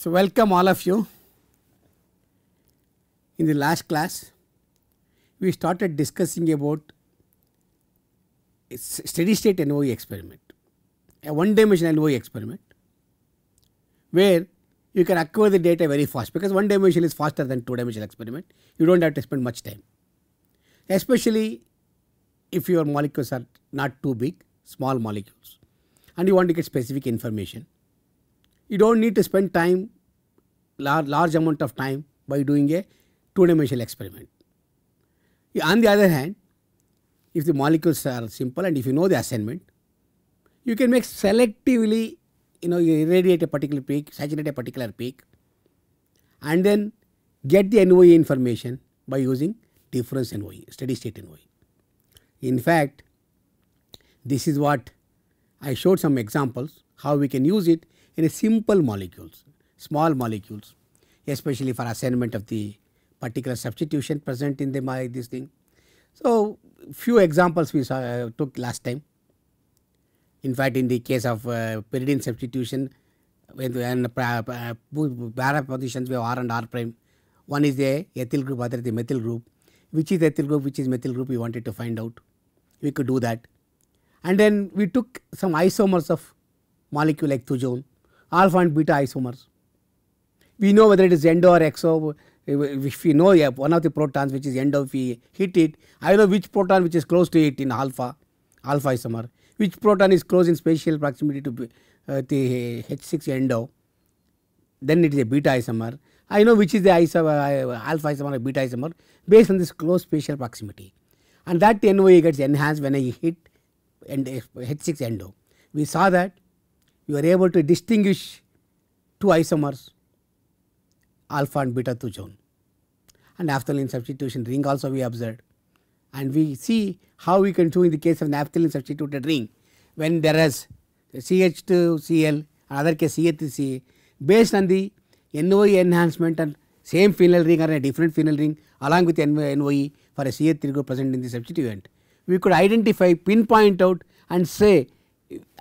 So, welcome all of you. In the last class, we started discussing about steady state NOE experiment, a one dimensional NOE experiment, where you can acquire the data very fast because one dimension is faster than two dimensional experiment. You do not have to spend much time, especially if your molecules are not too big, small molecules, and you want to get specific information. You do not need to spend time, large, large amount of time by doing a two dimensional experiment. On the other hand, if the molecules are simple and if you know the assignment, you can make selectively you know you irradiate a particular peak, saturate a particular peak and then get the NOE information by using difference NOE, steady state NOE. In fact, this is what I showed some examples how we can use it in a simple molecules, small molecules, especially for assignment of the particular substitution present in the my this thing. So, few examples we saw, uh, took last time. In fact, in the case of uh, pyridine substitution, when we and uh, para positions we have R and R prime. One is the ethyl group, other the methyl group. Which is ethyl group, which is methyl group, we wanted to find out. We could do that. And then we took some isomers of molecule like thujone, alpha and beta isomers. We know whether it is endo or exo. If we know yeah, one of the protons which is endo, if we hit it, I know which proton which is close to it in alpha, alpha isomer which proton is close in spatial proximity to uh, the H6 endo, then it is a beta isomer. I know which is the uh, alpha isomer or beta isomer based on this close spatial proximity and that NOE gets enhanced when I hit H6 endo. We saw that you are able to distinguish two isomers alpha and beta thujone and naphthalene substitution ring also we observed and we see how we can do in the case of naphthalene substituted ring when there is CH2Cl another case CH3Ca based on the NOE enhancement and same phenyl ring or a different phenyl ring along with NOE for a CH3 group present in the substituent. We could identify pinpoint out and say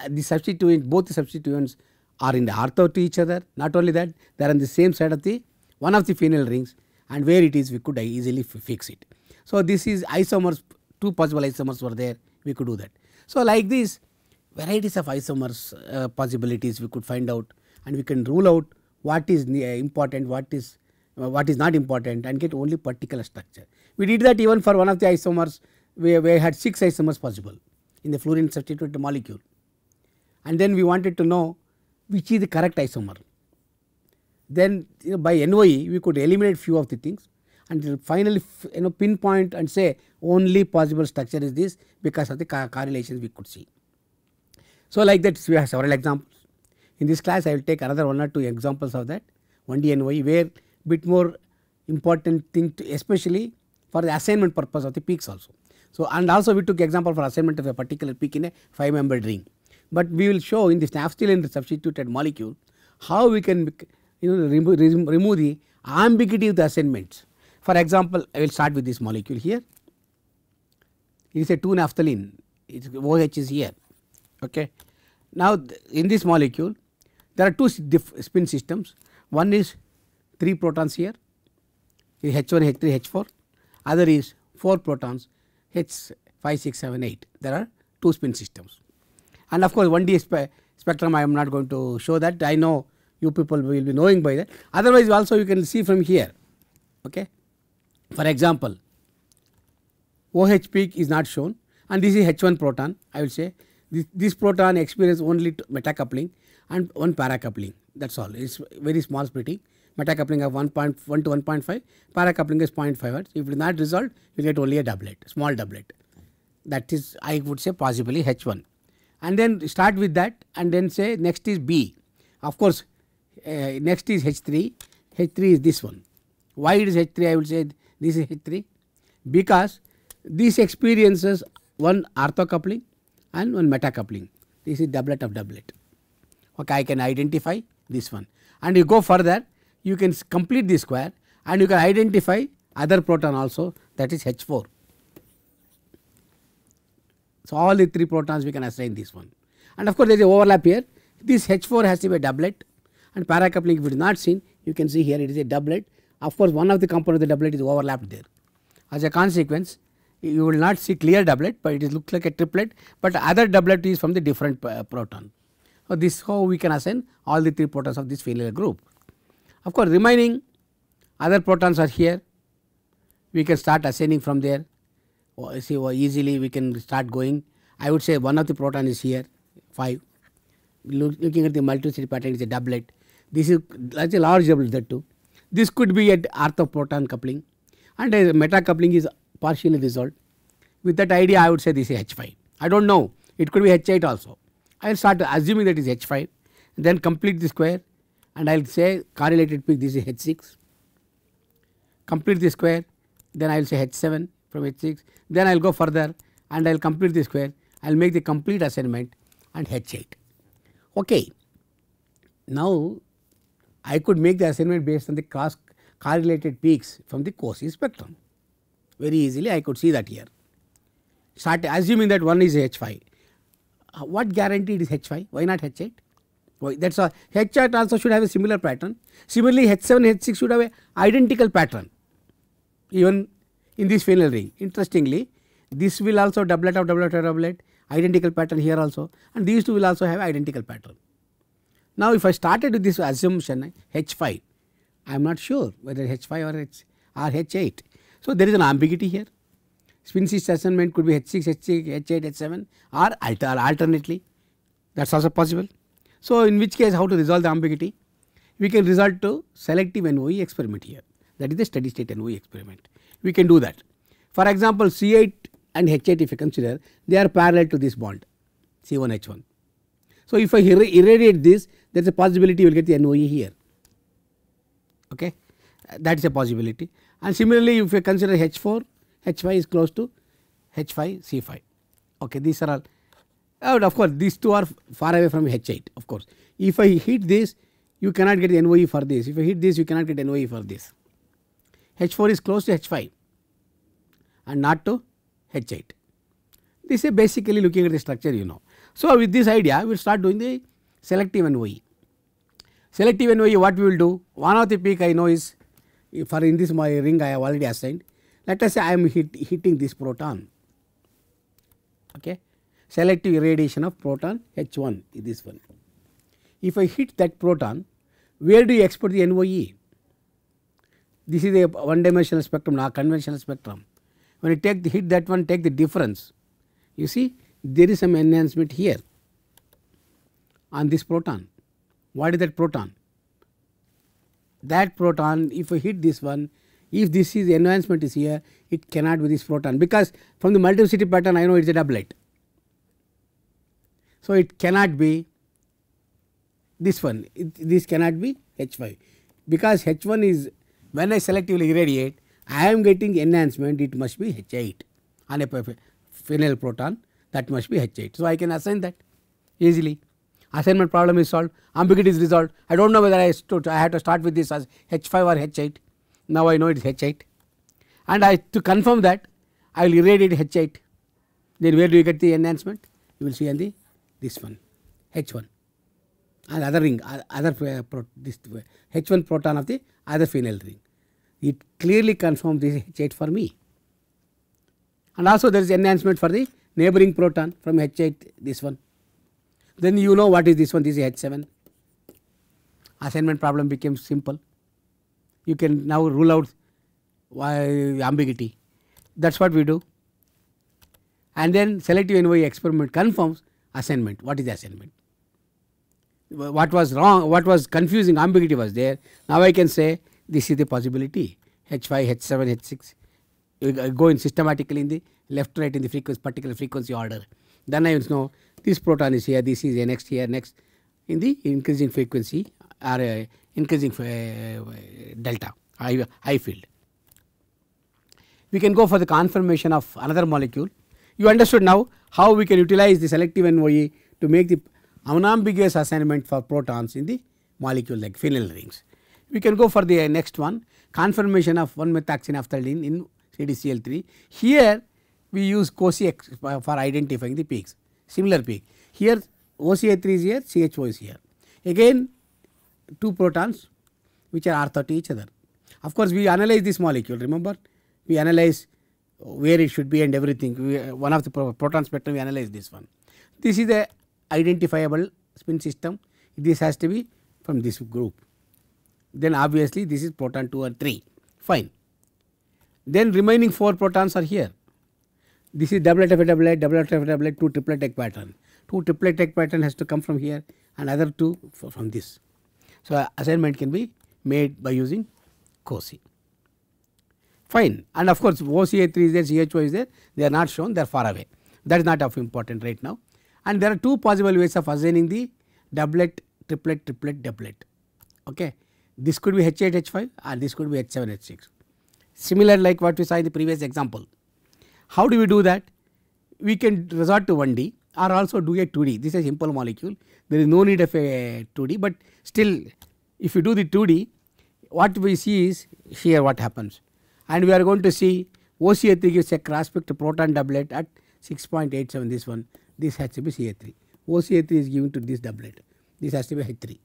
the substituent both the substituents are in the ortho to each other not only that they are on the same side of the one of the phenyl rings and where it is we could easily fix it. So, this is isomers two possible isomers were there we could do that. So, like this varieties of isomers uh, possibilities we could find out and we can rule out what is important what is uh, what is not important and get only particular structure. We did that even for one of the isomers we, we had 6 isomers possible in the fluorine substituted molecule and then we wanted to know which is the correct isomer. Then you know, by NOE we could eliminate few of the things and finally you know pinpoint and say only possible structure is this because of the correlations we could see. So, like that we have several examples. In this class I will take another one or two examples of that 1D NOE where bit more important thing to especially for the assignment purpose of the peaks also. So, and also we took example for assignment of a particular peak in a 5 membered ring, but we will show in this naphthalene substituted molecule how we can you know remove, remove the ambiguity of the assignments. For example, I will start with this molecule here. It is a 2 naphthalene, its OH is here. Okay. Now, in this molecule, there are two spin systems. One is 3 protons here, H1, H3, H4. Other is 4 protons, H5, 6, 7, 8. There are two spin systems. And of course, 1D spe spectrum I am not going to show that. I know you people will be knowing by that. Otherwise, also you can see from here. Okay. For example, OH peak is not shown. And this is H1 proton I will say. This, this proton experience only metacoupling and one paracoupling. That is all. It is very small splitting. Metacoupling of 1.1 to 1.5 paracoupling is 0.5 if it is not resolved you get only a doublet small doublet. That is I would say possibly H1 and then start with that and then say next is B. Of course uh, next is H3 H3 is this one. Why it is H3 I will say this is H3 because this experiences one ortho coupling and one meta coupling this is doublet of doublet. Okay I can identify this one. And you go further you can complete the square and you can identify other proton also that is H4. So, all the 3 protons we can assign this one. And of course, there is a overlap here. This H4 has to be a doublet. And para coupling if it is not seen you can see here it is a doublet. Of course one of the component of the doublet is overlapped there. As a consequence you will not see clear doublet but it is looks like a triplet. But other doublet is from the different uh, proton. So this how we can assign all the three protons of this phenyl group. Of course remaining other protons are here. We can start assigning from there see easily we can start going. I would say one of the proton is here 5 Look, looking at the multiplicity pattern is a doublet. This is that's a large doublet that too. This could be at ortho proton coupling. And a meta coupling is partially resolved. With that idea I would say this is H5 I do not know. It could be H8 also. I will start assuming that is H5 then complete the square and I will say correlated peak this is H6 complete the square then I will say H7 from H6 then I will go further and I will complete the square. I will make the complete assignment and H8 okay. Now I could make the assignment based on the cross correlated peaks from the COSY spectrum. Very easily I could see that here. Start assuming that one is H5 uh, what guarantee is H5 why not H8 why that is a H8 also should have a similar pattern. Similarly H7 H6 should have a identical pattern. Even in this phenyl ring. Interestingly, this will also doublet of doublet of doublet identical pattern here also and these two will also have identical pattern. Now, if I started with this assumption H5, I am not sure whether H5 or H or H8. So, there is an ambiguity here. Spin shift assignment could be H6, H6, H8, H7 or alter, alternately that is also possible. So, in which case how to resolve the ambiguity? We can resort to selective NOE experiment here that is the steady state NOE experiment. We can do that. For example, C8 and H8 if you consider they are parallel to this bond C1 H1. So, if I irradiate this there is a possibility you will get the NOE here. Okay? That is a possibility. And similarly if you consider H4 H5 is close to H5 C5 okay these are all of course these two are far away from H8 of course. If I hit this you cannot get the NOE for this. If I hit this you cannot get NOE for this H4 is close to H5 and not to H8. This is basically looking at the structure you know. So, with this idea we will start doing the selective NOE. Selective NOE what we will do one of the peak I know is for in this my ring I have already assigned let us say I am hit, hitting this proton okay selective irradiation of proton H1 is this one. If I hit that proton where do you export the NOE this is a one dimensional spectrum now conventional spectrum. When you take the hit that one take the difference you see there is some enhancement here on this proton. What is that proton? That proton if I hit this one if this is enhancement is here it cannot be this proton because from the multiplicity pattern I know it is a doublet. So, it cannot be this one it, this cannot be H5 because H1 is when I selectively irradiate, I am getting enhancement, it must be H8 on a phenyl proton, that must be H8. So, I can assign that easily. Assignment problem is solved, ambiguity is resolved. I do not know whether I, stood, I have to start with this as H5 or H8. Now, I know it is H8 and I to confirm that I will irradiate H8. Then where do you get the enhancement? You will see on the this one H1 and other ring other uh, pro, this uh, H1 proton of the other phenyl ring it clearly confirms this H8 for me. And also there is enhancement for the neighboring proton from H8 this one. Then you know what is this one this is H7. Assignment problem becomes simple. You can now rule out why ambiguity. That is what we do. And then selective NOE experiment confirms assignment. What is the assignment? What was wrong, what was confusing ambiguity was there. Now I can say this is the possibility H5, H7, H6 you go in systematically in the left right in the frequency particular frequency order. Then I will know this proton is here, this is a next here, next in the increasing frequency or uh, increasing uh, delta high, high field. We can go for the confirmation of another molecule. You understood now how we can utilize the selective NOE to make the unambiguous assignment for protons in the molecule like phenyl rings. We can go for the uh, next one confirmation of 1 methoxynaphthalene in CDCl3. Here we use COSY for identifying the peaks, similar peak. Here OCA3 is here, CHO is here. Again two protons which are ortho to each other. Of course, we analyze this molecule remember we analyze where it should be and everything we, uh, one of the pro proton spectrum we analyze this one. This is a identifiable spin system this has to be from this group then obviously this is proton 2 and 3 fine. Then remaining 4 protons are here. This is doublet of a doublet doublet doublet 2 triplet egg pattern. 2 triplet egg pattern has to come from here and other 2 from this. So, assignment can be made by using COSY fine. And of course OCA3 is there CHO is there. They are not shown. They are far away. That is not of important right now. And there are two possible ways of assigning the doublet triplet triplet doublet. Okay this could be H8 H5 and this could be H7 H6 similar like what we saw in the previous example. How do we do that? We can resort to 1D or also do a 2D this is a simple molecule. There is no need of a 2D but still if you do the 2D what we see is here what happens. And we are going to see OCA3 gives a cross picked proton doublet at 6.87 this one. This has to be CA3 OCA3 is given to this doublet. This has to be H3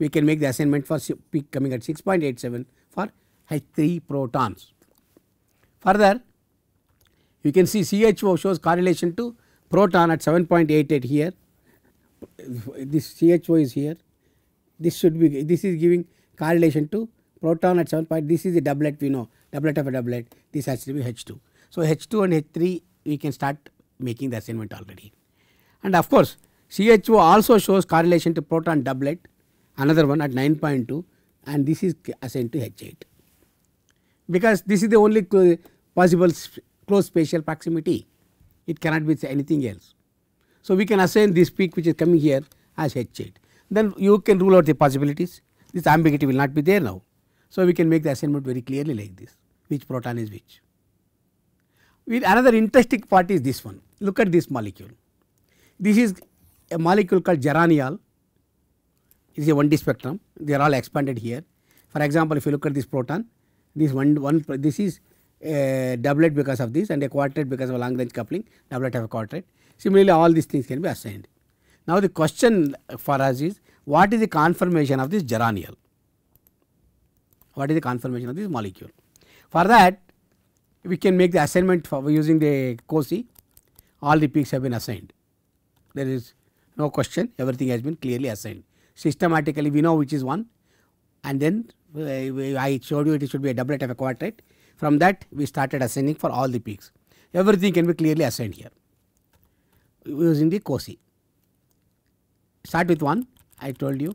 we can make the assignment for peak coming at 6.87 for H3 protons. Further you can see CHO shows correlation to proton at 7.88 here this CHO is here this should be this is giving correlation to proton at 7 point this is the doublet we know doublet of a doublet this has to be H2. So, H2 and H3 we can start making the assignment already and of course CHO also shows correlation to proton doublet another one at 9.2 and this is assigned to H8 because this is the only possible close spatial proximity it cannot be anything else. So, we can assign this peak which is coming here as H8 then you can rule out the possibilities this ambiguity will not be there now. So, we can make the assignment very clearly like this which proton is which. With another interesting part is this one look at this molecule. This is a molecule called geraniol is a 1D spectrum they are all expanded here. For example, if you look at this proton this one one this is a doublet because of this and a quartet because of a long range coupling doublet of a quartet. Similarly, all these things can be assigned. Now, the question for us is what is the conformation of this geraniol? What is the conformation of this molecule? For that we can make the assignment for using the COSY all the peaks have been assigned. There is no question everything has been clearly assigned systematically we know which is one and then uh, I showed you it should be a doublet of a quartet. From that we started ascending for all the peaks. Everything can be clearly assigned here using the COSY. Start with 1 I told you.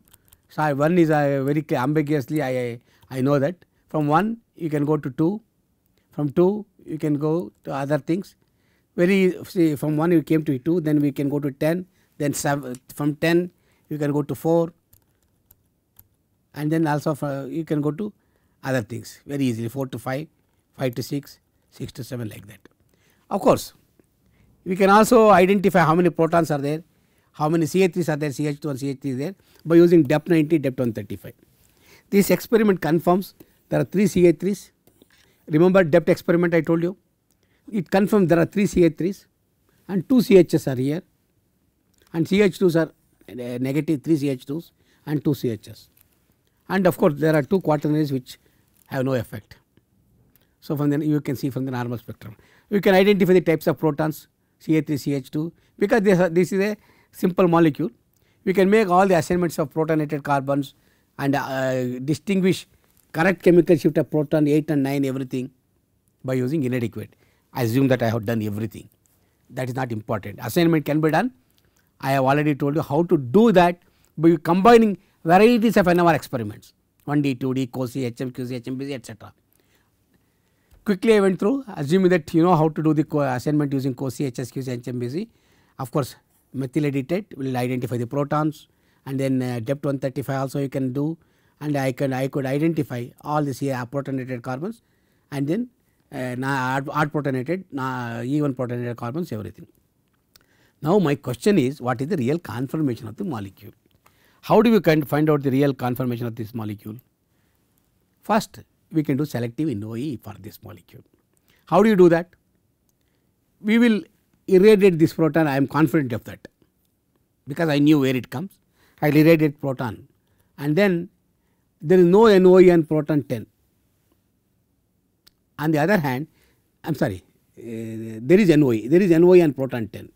So, 1 is uh, very ambiguously I, I know that from 1 you can go to 2, from 2 you can go to other things. Very see from 1 you came to 2 then we can go to 10 then 7 from 10 you can go to 4 and then also for, you can go to other things very easily 4 to 5, 5 to 6, 6 to 7 like that. Of course, we can also identify how many protons are there, how many CH3s are there, CH2 and CH3 is there by using DEPT 90, DEPT 135. This experiment confirms there are 3 CH3s. Remember DEPT experiment I told you? It confirms there are 3 CH3s and 2 CHs are here and CH2s are uh, negative 3 CH2s and 2 CHs. And of course, there are 2 quaternaries which have no effect. So, from then you can see from the normal spectrum. You can identify the types of protons CH3, CH2 because this, this is a simple molecule. We can make all the assignments of protonated carbons and uh, distinguish correct chemical shift of proton 8 and 9 everything by using inadequate. I assume that I have done everything that is not important. Assignment can be done I have already told you how to do that by combining varieties of NMR experiments 1D, 2D, COSY, HMQC, HMBC etc. Quickly I went through assuming that you know how to do the assignment using COSY, HSQC, HMBC. Of course, methyl edited will identify the protons and then uh, DEPT 135 also you can do and I can I could identify all the CA protonated carbons and then uh, odd, odd protonated, even protonated carbons everything. Now, my question is what is the real conformation of the molecule? How do we find out the real conformation of this molecule? First, we can do selective NOE for this molecule. How do you do that? We will irradiate this proton, I am confident of that because I knew where it comes. I will irradiate proton and then there is no NOE on proton 10. On the other hand, I am sorry, uh, there is NOE, there is NOE on proton 10.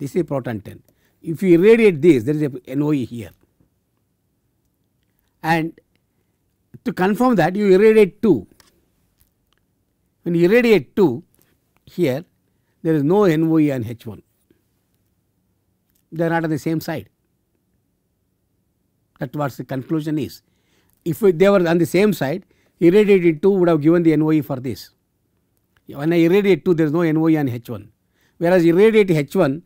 This is proton 10. If you irradiate this, there is a NOE here. And to confirm that, you irradiate 2. When you irradiate 2, here there is no NOE on H1. They are not on the same side. That what the conclusion is. If they were on the same side, irradiated 2 would have given the NOE for this. When I irradiate 2, there is no NOE on H1. Whereas irradiate H1,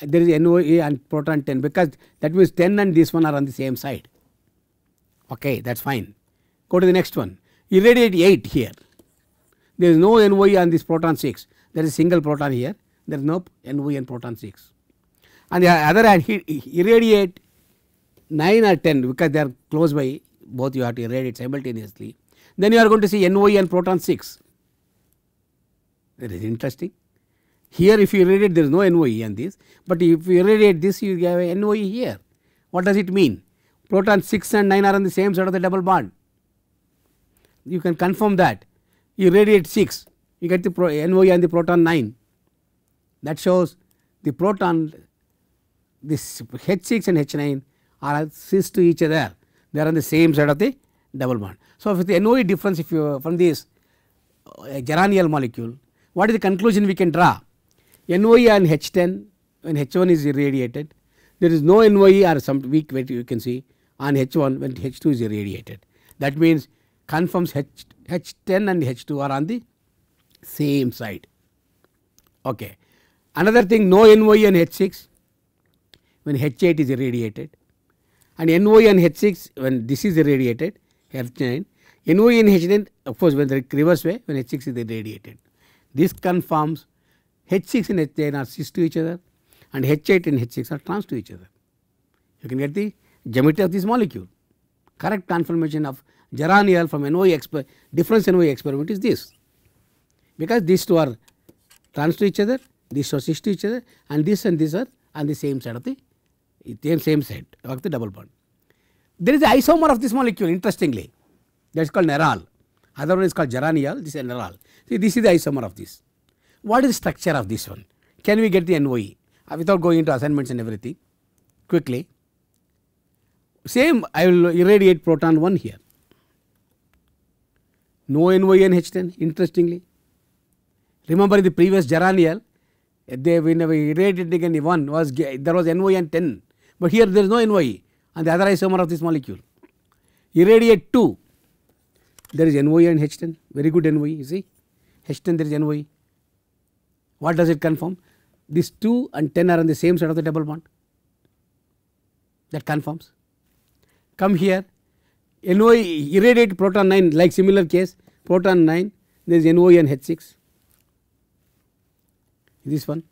there is NOE and proton 10 because that means 10 and this one are on the same side. Okay, that is fine. Go to the next one. Irradiate 8 here. There is no NOE on this proton 6. There is single proton here. There is no NOE on proton 6. On the other hand, irradiate 9 or 10 because they are close by, both you have to irradiate simultaneously. Then you are going to see NOE and proton 6. That is interesting. Here if you irradiate there is no NOE on this, but if you irradiate this you have a NOE here. What does it mean? Proton 6 and 9 are on the same side of the double bond. You can confirm that. You irradiate 6, you get the NOE on the proton 9. That shows the proton, this H6 and H9 are cis to each other. They are on the same side of the double bond. So, if the NOE difference if you from this uh, geranyl molecule, what is the conclusion we can draw? NOE on H10 when H1 is irradiated, there is no NOE or some weak weight you can see on H1 when H2 is irradiated. That means confirms H, H10 and H2 are on the same side. Okay. Another thing no NOE on H6 when H8 is irradiated and NOE on H6 when this is irradiated H9 NOE in H10 of course when the reverse way when H6 is irradiated. This confirms H6 and H9 are cis to each other and H8 and H6 are trans to each other. You can get the geometry of this molecule. Correct confirmation of geranyl from NOE experiment, difference NOE experiment is this because these two are trans to each other, these two are cis to each other and this and this are on the same side of the same, same side of the double bond. There is an isomer of this molecule interestingly that is called neral other one is called geranyl this is neral. See this is the isomer of this. What is the structure of this one? Can we get the NOE uh, without going into assignments and everything quickly? Same I will irradiate proton 1 here. No NOE and H10 interestingly. Remember in the previous geranyl they when we irradiated again 1 was there was NOE and 10 but here there is no NOE and the other isomer of this molecule. Irradiate 2 there is NOE and H10 very good NOE you see H10 there is NOE. What does it confirm? These 2 and 10 are on the same side of the double bond that confirms. Come here NOE irradiate proton 9 like similar case proton 9 there is NOE and H6 this one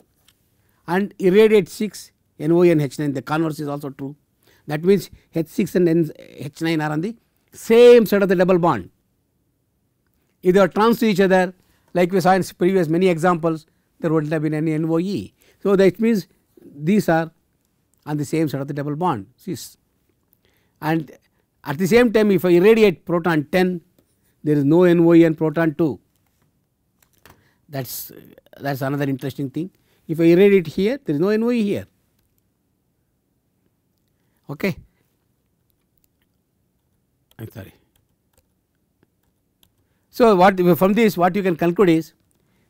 and irradiate 6 NOE and H9 the converse is also true. That means H6 and H9 are on the same side of the double bond. If they are trans to each other like we saw in previous many examples there would not have been any NOE. So, that means these are on the same side of the double bond cis and at the same time if I irradiate proton 10 there is no NOE and proton 2 that is that is another interesting thing. If I irradiate here there is no NOE here okay. I am sorry. So, what from this what you can conclude is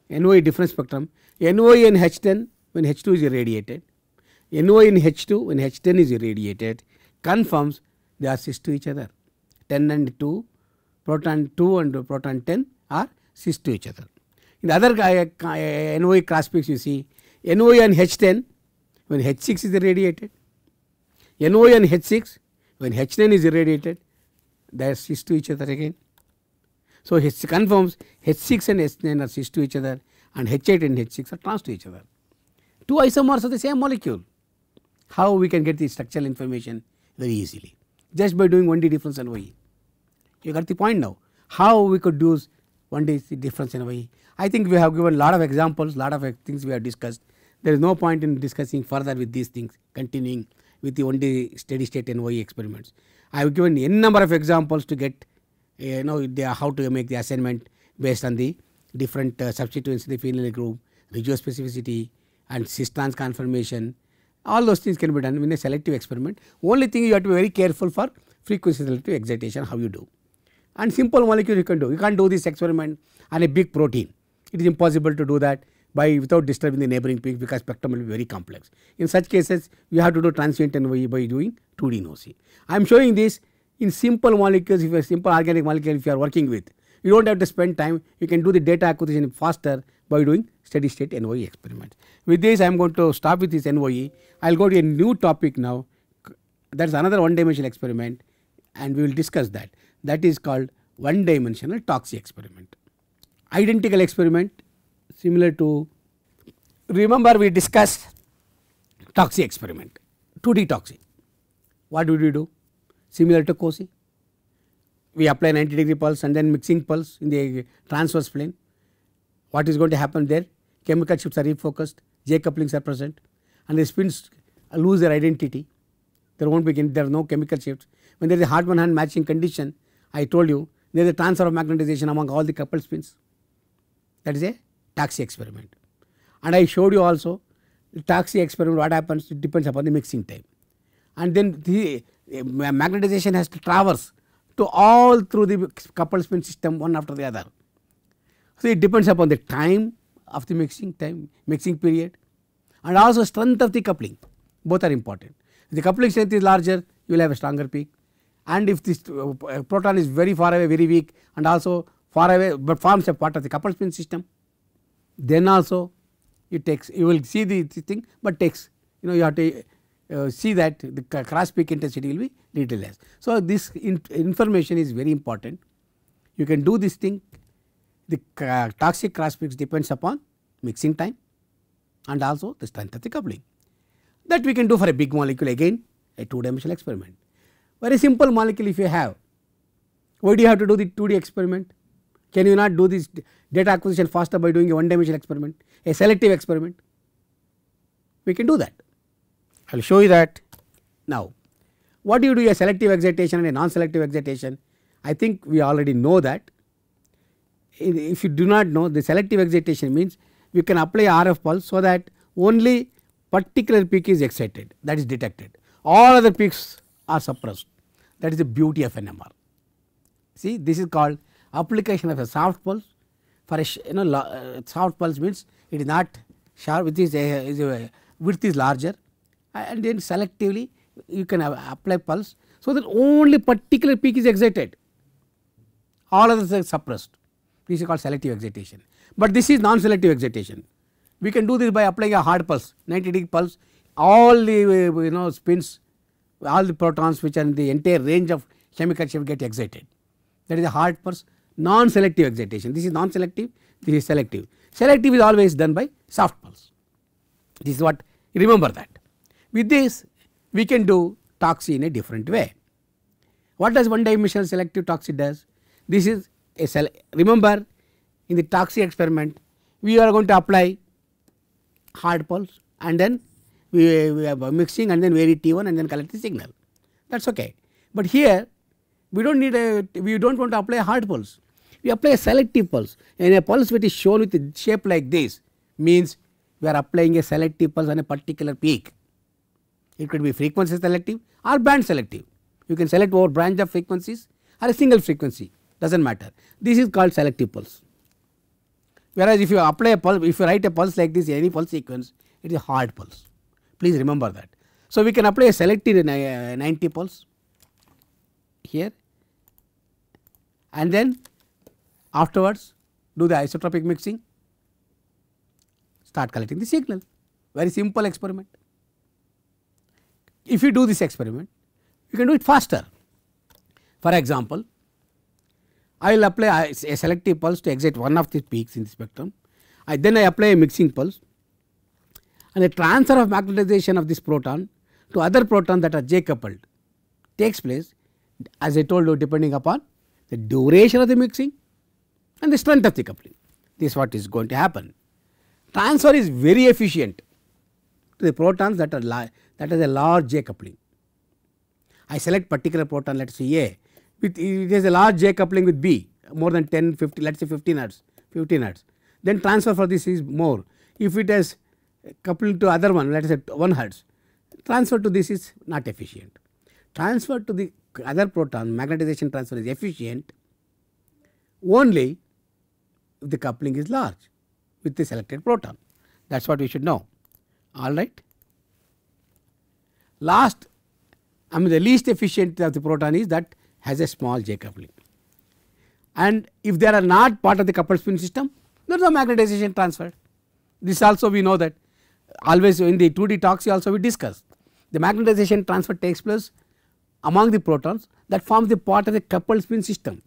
NOE difference spectrum NOE in H10 when H2 is irradiated, NOE in H2 when H10 is irradiated confirms they are cis to each other 10 and 2 proton 2 and proton 10 are cis to each other. In the other NOE cross peaks you see NOE and H10 when H6 is irradiated, NOE and H6 when H9 is irradiated they are cis to each other again. So, H confirms H6 and H9 are cis to each other and H8 and H6 are trans to each other. Two isomers of the same molecule. How we can get the structural information very easily just by doing 1D difference and. You got the point now. How we could do 1D difference and. I think we have given lot of examples, lot of things we have discussed. There is no point in discussing further with these things continuing with the only steady state NOE experiments. I have given n number of examples to get you know the, how to make the assignment based on the different uh, substituents in the phenyl group, regiospecificity and cis trans conformation. All those things can be done in a selective experiment. Only thing you have to be very careful for frequency selective excitation how you do. And simple molecule you can do. You can't do this experiment on a big protein. It is impossible to do that by without disturbing the neighboring peaks because spectrum will be very complex. In such cases, you have to do transient NOE by doing 2D NOESY. I am showing this in simple molecules, if a simple organic molecule if you are working with. You don't have to spend time, you can do the data acquisition faster by doing steady state NOE experiments. With this, I am going to stop with this NOE. I will go to a new topic now. That is another one dimensional experiment and we will discuss that. That is called one dimensional TOCSY experiment. Identical experiment similar to remember we discussed TOCSY experiment 2D TOCSY. What did we do? Similar to COSY. We apply 90 degree pulse and then mixing pulse in the transverse plane. What is going to happen there? Chemical shifts are refocused, J couplings are present and the spins lose their identity. There won't be there are no chemical shifts. When there is a Hartmann-Hahn matching condition, I told you there is a transfer of magnetization among all the coupled spins. That is a TOCSY experiment. And I showed you also the TOCSY experiment what happens it depends upon the mixing time. And then the magnetization has to traverse to all through the coupled spin system one after the other. So, it depends upon the time of the mixing time mixing period and also strength of the coupling both are important. If the coupling strength is larger you will have a stronger peak and if this uh, proton is very far away very weak and also far away but forms a part of the coupled spin system then also it takes you will see the, the thing but takes you know you have to uh, see that the cross peak intensity will be little less. So, this in information is very important you can do this thing the uh, TOCSY cross peaks depends upon mixing time and also the strength of the coupling that we can do for a big molecule again a two dimensional experiment. Very simple molecule if you have why do you have to do the 2D experiment can you not do this data acquisition faster by doing a one dimensional experiment a selective experiment we can do that. I will show you that now. What do you do a selective excitation and a non-selective excitation? I think we already know that. If you do not know the selective excitation means you can apply RF pulse so that only particular peak is excited that is detected. All other peaks are suppressed that is the beauty of NMR. See this is called application of a soft pulse for a you know uh, soft pulse means it is not sharp with this a width is larger and then selectively you can apply pulse. So that only particular peak is excited. All others are suppressed. This is called selective excitation. But this is non selective excitation. We can do this by applying a hard pulse 90 degree pulse. All the uh, you know spins all the protons which are in the entire range of chemical shift get excited. That is a hard pulse non selective excitation. This is non selective this is selective. Selective is always done by soft pulse. This is what remember that with this we can do TOCSY in a different way. What does one dimensional selective TOCSY does? This is a cell remember in the TOCSY experiment we are going to apply hard pulse and then we, we have mixing and then vary T1 and then collect the signal that is okay. But here we do not need a we do not want to apply hard pulse we apply a selective pulse and a pulse which is shown with a shape like this means we are applying a selective pulse on a particular peak it could be frequency selective or band selective. You can select over branch of frequencies or a single frequency does not matter. This is called selective pulse. Whereas if you apply a pulse, if you write a pulse like this any pulse sequence it is a hard pulse. Please remember that. So, we can apply a selective uh, 90 pulse here and then afterwards do the isotropic mixing start collecting the signal very simple experiment. If you do this experiment, you can do it faster. For example, I will apply a selective pulse to excite one of the peaks in the spectrum. I then I apply a mixing pulse and a transfer of magnetization of this proton to other protons that are J coupled takes place as I told you depending upon the duration of the mixing and the strength of the coupling. This is what is going to happen. Transfer is very efficient to the protons that are that is a large J coupling. I select particular proton let us say A with it has a large J coupling with B more than 10 50 let us say 15 hertz 15 hertz. Then transfer for this is more. If it has coupled to other one let us say 1 hertz transfer to this is not efficient. Transfer to the other proton magnetization transfer is efficient only if the coupling is large with the selected proton. That is what we should know. All right. Last I mean the least efficient of the proton is that has a small J coupling and if they are not part of the coupled spin system there is no magnetization transfer. This also we know that always in the 2D TOCSY also we discuss the magnetization transfer takes place among the protons that forms the part of the coupled spin system.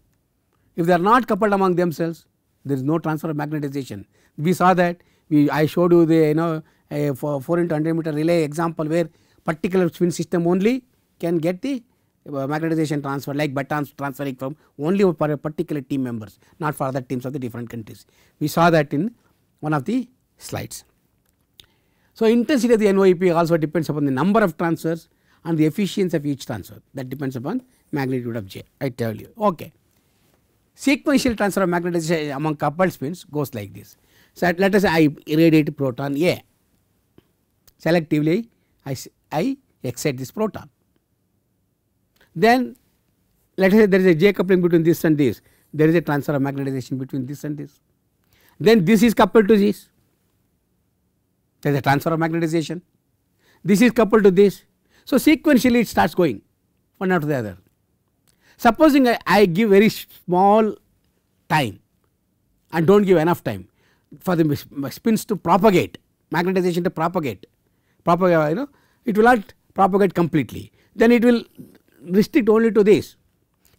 If they are not coupled among themselves there is no transfer of magnetization. We saw that we I showed you the you know a 4 into 100 meter relay example where particular spin system only can get the uh, magnetization transfer like batons transferring from only for a particular team members not for other teams of the different countries. We saw that in one of the slides. So, intensity of the NOEP also depends upon the number of transfers and the efficiency of each transfer that depends upon magnitude of J I tell you okay. Sequential transfer of magnetization among coupled spins goes like this. So, let us say I irradiate proton A selectively I, I excite this proton. Then let us say there is a J coupling between this and this, there is a transfer of magnetization between this and this. Then this is coupled to this, there is a transfer of magnetization, this is coupled to this. So, sequentially it starts going one after the other. Supposing I, I give very small time and do not give enough time for the spins to propagate, magnetization to propagate, propagate you know it will not propagate completely then it will restrict only to this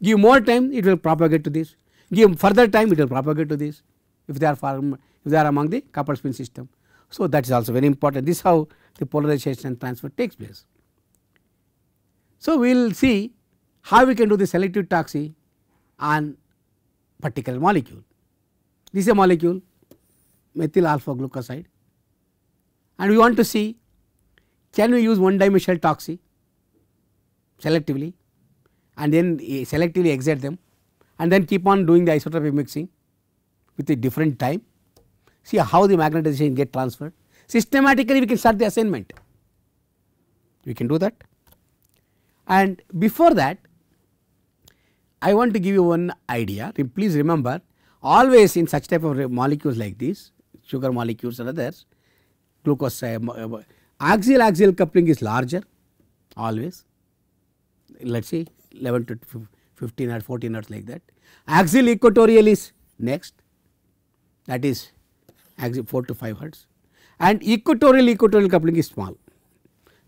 give more time it will propagate to this give further time it will propagate to this if they are farm, if they are among the coupled spin system. So, that is also very important this is how the polarization and transfer takes place. So, we will see how we can do the selective TOCSY on particular molecule. This is a molecule methyl alpha glucoside and we want to see can we use one dimensional TOCSY selectively. And then eh, selectively exert them. And then keep on doing the isotropic mixing with a different time, see how the magnetization get transferred. Systematically we can start the assignment, we can do that. And before that I want to give you one idea, please remember always in such type of molecules like this, sugar molecules and others, glucose uh, axial axial coupling is larger always let us say 11 to 15 or 14 hertz like that. Axial equatorial is next that is axial 4 to 5 hertz and equatorial equatorial coupling is small.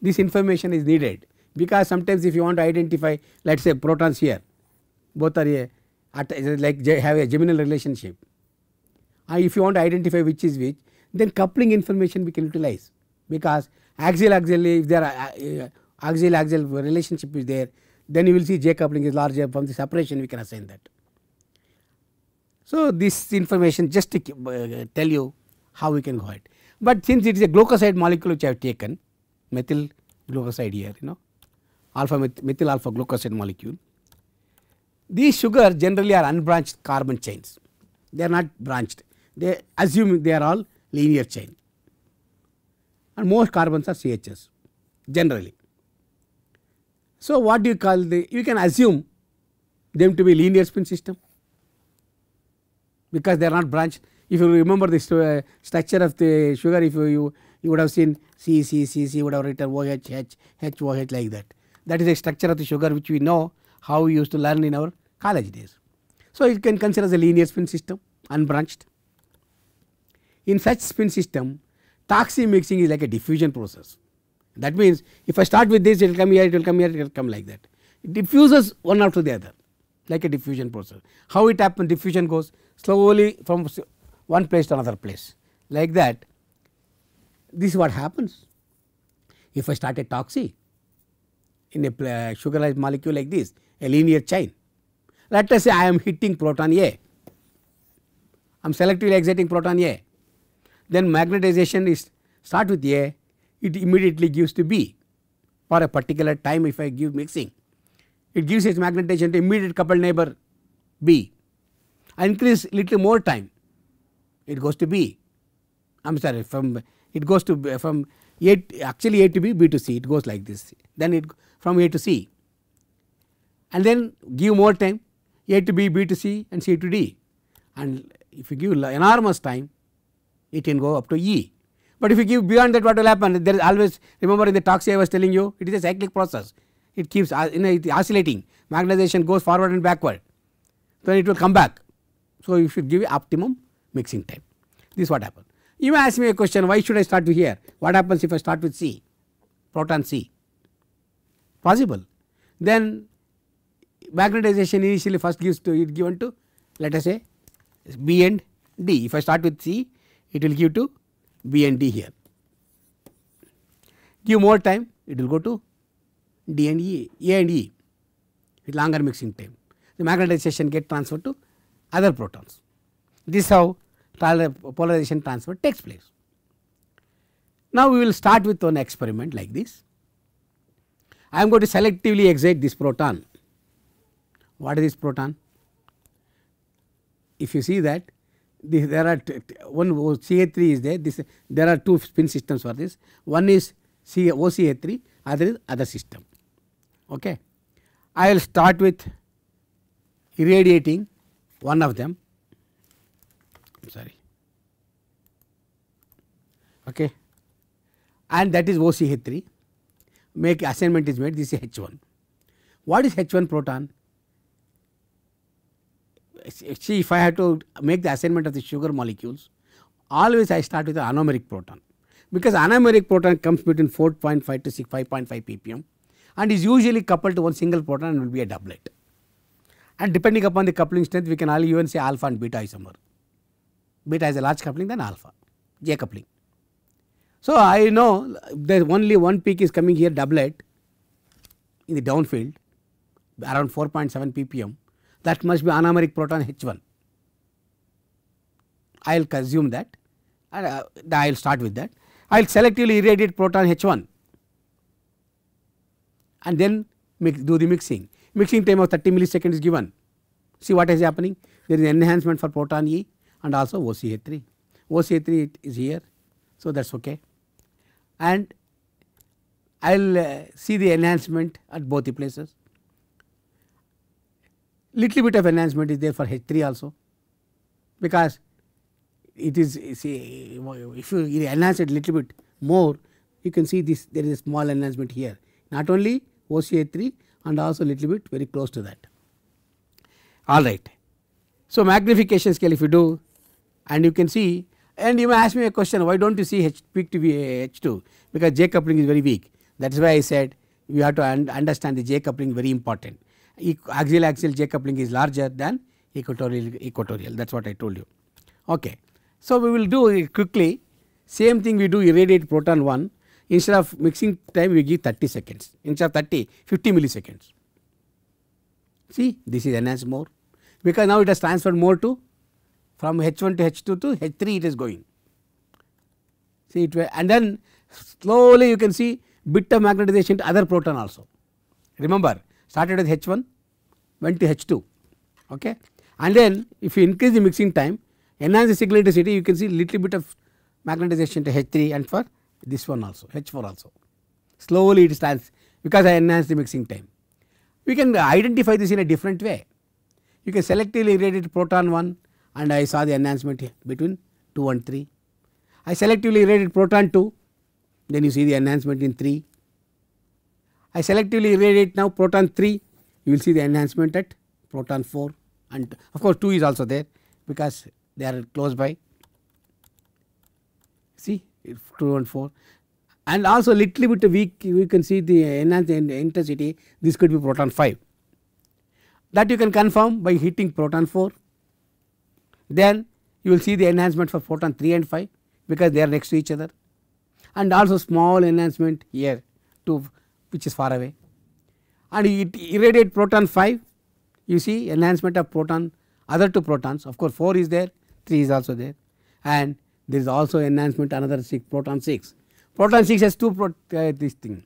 This information is needed because sometimes if you want to identify let us say protons here both are a, like have a geminal relationship. Uh, if you want to identify which is which then coupling information we can utilize because axial axial if there are uh, axial axial relationship is there then you will see J coupling is larger from the separation we can assign that. So, this information just to uh, tell you how we can go ahead, but since it is a glucoside molecule which I have taken methyl glucoside here you know alpha methyl alpha glucoside molecule. These sugars generally are unbranched carbon chains they are not branched they assume they are all linear chain and most carbons are CHS generally. So, what do you call the you can assume them to be linear spin system because they are not branched. If you remember the uh, structure of the sugar if you, you, you would have seen C C C C would have written OH H H OH like that. That is the structure of the sugar which we know how we used to learn in our college days. So, you can consider as a linear spin system unbranched. In such spin system TOCSY mixing is like a diffusion process. That means if I start with this it will come here, it will come here, it will come like that. It diffuses one after the other like a diffusion process. How it happens diffusion goes slowly from one place to another place like that. This is what happens. If I start a TOCSY in a sugarized molecule like this a linear chain. Let us say I am hitting proton A, I am selectively exciting proton A then magnetization is start with A, it immediately gives to B for a particular time if I give mixing. It gives its magnetization to immediate coupled neighbor B. I increase little more time, it goes to B. I am sorry from it goes to from A actually A to B, B to C it goes like this then it from A to C and then give more time A to B, B to C and C to D and if you give enormous time it can go up to E. But if you give beyond that what will happen? There is always remember in the talks I was telling you it is a cyclic process. It keeps uh, you know, a, oscillating. Magnetization goes forward and backward. Then it will come back. So, you should give optimum mixing time. This is what happens. You may ask me a question why should I start with here what happens if I start with C? Proton C. Possible. Then magnetization initially first gives to it given to let us say B and D. If I start with C it will give to B and D here give more time it will go to D and E A and E with longer mixing time the magnetization get transferred to other protons this is how polarization transfer takes place. Now, we will start with one experiment like this. I am going to selectively excite this proton. What is this proton? If you see that this, there are one CH3 is there, this there are two spin systems for this. One is C, OCH3, other is other system. Okay. I will start with irradiating one of them sorry okay and that is OCH3 make assignment is made this is H1. What is H1 proton? See if I have to make the assignment of the sugar molecules always I start with the anomeric proton because anomeric proton comes between 4.5 to 6 5.5 ppm and is usually coupled to one single proton and will be a doublet. And depending upon the coupling strength we can all even say alpha and beta isomer beta has a large coupling than alpha, J coupling. So, I know there is only one peak is coming here doublet in the downfield around 4.7 ppm that must be anomeric proton H1. I will assume that and uh, I will start with that. I will selectively irradiate proton H1 and then mix, do the mixing. Mixing time of 30 milliseconds is given. See what is happening? There is enhancement for proton E and also OCH3. OCH3 is here, so that is okay. And I will uh, see the enhancement at both the places. Little bit of enhancement is there for H3 also, because it is see if you enhance it little bit more, you can see this there is a small enhancement here. Not only OCH3 and also little bit very close to that. All right. So, magnification scale if you do and you can see and you may ask me a question why do not you see H peak to be H2 because J coupling is very weak that is why I said you have to un understand the J coupling very important. Axial axial J coupling is larger than equatorial equatorial that is what I told you. Okay. So, we will do quickly same thing we do irradiate proton 1 instead of mixing time we give 30 seconds instead of 30 50 milliseconds. See this is enhanced more because now it has transferred more to from H1 to H2 to H3 it is going. See it and then slowly you can see bit of magnetization to other proton also. Remember started with H1 went to H2 okay and then if you increase the mixing time enhance the signal intensity you can see little bit of magnetization to H3 and for this one also H4 also. Slowly it stands because I enhance the mixing time. We can identify this in a different way. You can selectively irradiate proton 1 and I saw the enhancement between 2 and 3. I selectively irradiated proton 2 then you see the enhancement in 3. I selectively irradiate now proton 3 you will see the enhancement at proton 4 and of course 2 is also there because they are close by. See 2 and 4 and also little bit weak you can see the enhanced intensity. This could be proton 5 that you can confirm by hitting proton 4 then you will see the enhancement for proton 3 and 5 because they are next to each other. And also small enhancement here to which is far away and it irradiate proton 5 you see enhancement of proton other two protons. Of course 4 is there 3 is also there. And there is also enhancement another 6 proton 6 proton 6 has two pro, uh, this thing.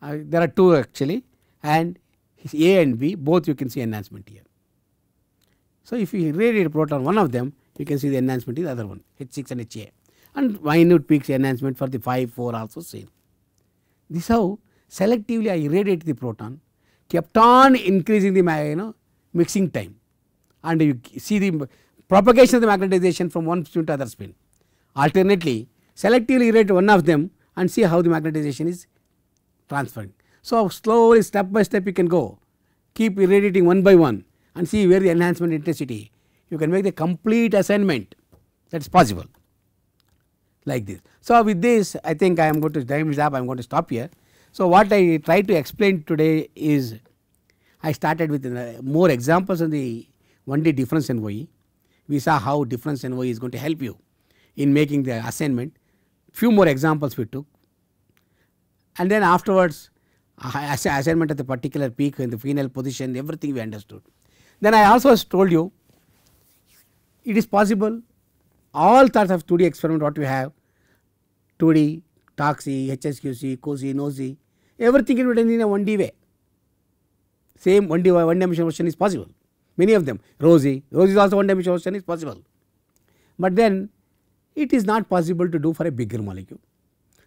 Uh, there are two actually. And A and B both you can see enhancement here. So, if you irradiate proton one of them you can see the enhancement is the other one H6 and HA and minute peaks enhancement for the 5 4 also same. This how selectively I irradiate the proton kept on increasing the you know mixing time and you see the propagation of the magnetization from one spin to other spin. Alternately selectively irradiate one of them and see how the magnetization is transferring. So, slowly step by step you can go keep irradiating one by one and see where the enhancement intensity you can make the complete assignment that is possible like this. So, with this I think I am going to time is up I am going to stop here. So, what I try to explain today is I started with uh, more examples on the 1D difference NOE. We saw how difference NOE is going to help you in making the assignment. Few more examples we took and then afterwards assignment at the particular peak in the final position everything we understood. Then I also told you it is possible all sorts of 2D experiment what we have 2D, TOCSY, HSQC, COSY, NOESY everything can be done in a 1D way. Same 1D one dimensional version is possible many of them ROESY, ROESY is also one dimensional version is possible. But then it is not possible to do for a bigger molecule.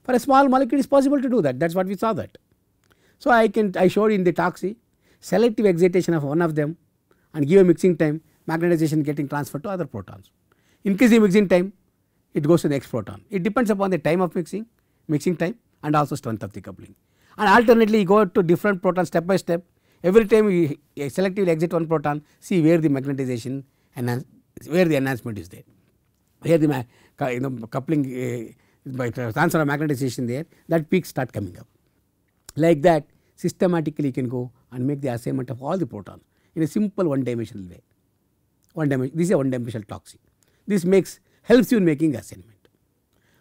For a small molecule it is possible to do that that is what we saw that. So, I can I showed in the TOCSY selective excitation of one of them and give a mixing time magnetization getting transferred to other protons. Increasing mixing time it goes to the next proton. It depends upon the time of mixing, mixing time and also strength of the coupling. And alternately you go to different protons step by step every time you selectively exit one proton see where the magnetization enhance where the enhancement is there, where the you know, coupling uh, by transfer of magnetization there that peaks start coming up. Like that systematically you can go and make the assignment of all the proton in a simple one dimensional way. One dimension this is a one dimensional TOCSY. This makes helps you in making assignment.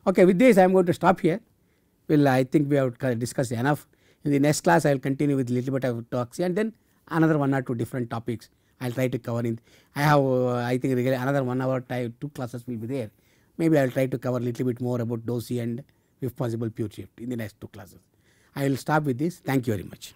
Okay, with this I am going to stop here. Well, I think we have discussed enough. In the next class I will continue with little bit of TOCSY and then another one or two different topics I will try to cover in. I have uh, I think another one hour time two classes will be there maybe I will try to cover little bit more about DOSY and if possible pure shift in the next two classes. I will stop with this. Thank you very much.